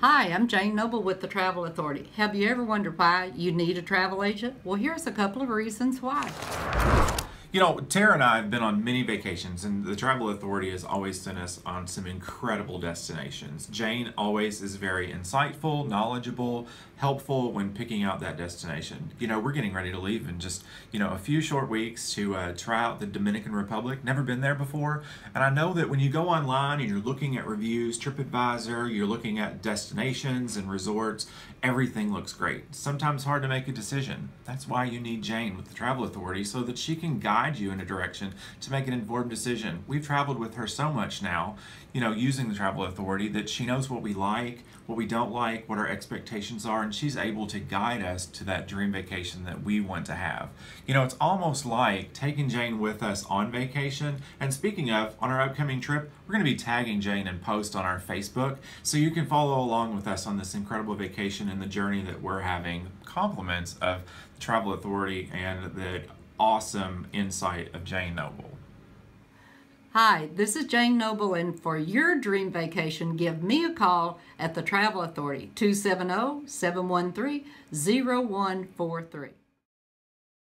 Hi, I'm Jane Noble with the Travel Authority. Have you ever wondered why you need a travel agent? Well, here's a couple of reasons why. You know, Tara and I have been on many vacations, and the Travel Authority has always sent us on some incredible destinations. Jane always is very insightful, knowledgeable, helpful when picking out that destination. You know, we're getting ready to leave in just, you know, a few short weeks to uh, try out the Dominican Republic. Never been there before. And I know that when you go online and you're looking at reviews, TripAdvisor, you're looking at destinations and resorts, everything looks great. Sometimes hard to make a decision. That's why you need Jane with the Travel Authority so that she can guide you in a direction to make an informed decision. We've traveled with her so much now, you know, using the Travel Authority that she knows what we like, what we don't like, what our expectations are, and she's able to guide us to that dream vacation that we want to have. You know, it's almost like taking Jane with us on vacation. And speaking of, on our upcoming trip, we're going to be tagging Jane and post on our Facebook so you can follow along with us on this incredible vacation and the journey that we're having. Compliments of the Travel Authority and the awesome insight of Jane Noble. Hi, this is Jane Noble, and for your dream vacation, give me a call at the Travel Authority, 270 713 0143.